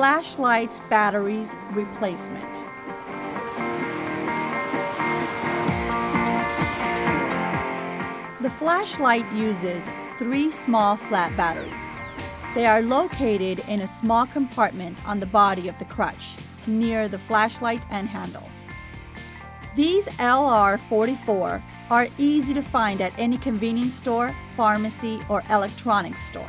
Flashlight's batteries replacement. The flashlight uses three small flat batteries. They are located in a small compartment on the body of the crutch, near the flashlight and handle. These LR44 are easy to find at any convenience store, pharmacy, or electronics store.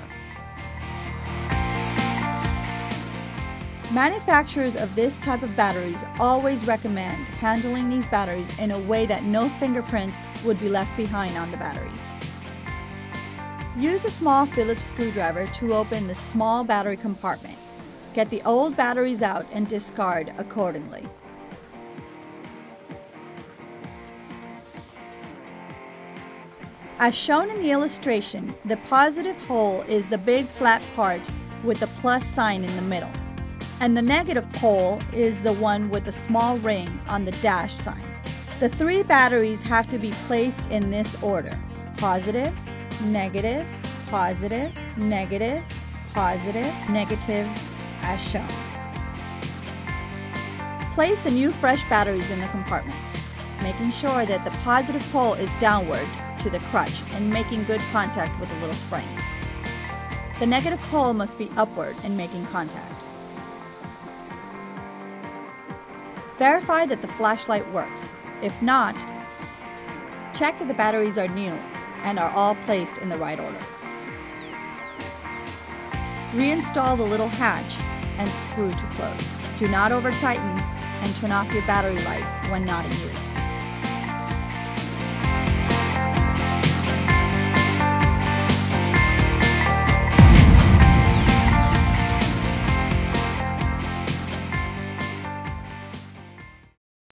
Manufacturers of this type of batteries always recommend handling these batteries in a way that no fingerprints would be left behind on the batteries. Use a small Phillips screwdriver to open the small battery compartment. Get the old batteries out and discard accordingly. As shown in the illustration, the positive pole is the big flat part with the plus sign in the middle and the negative pole is the one with the small ring on the dash sign. The three batteries have to be placed in this order. Positive, negative, positive, negative, positive, negative, as shown. Place the new fresh batteries in the compartment, making sure that the positive pole is downward to the crutch and making good contact with the little spring. The negative pole must be upward and making contact. Verify that the flashlight works. If not, check that the batteries are new and are all placed in the right order. Reinstall the little hatch and screw to close. Do not over tighten and turn off your battery lights when not in use.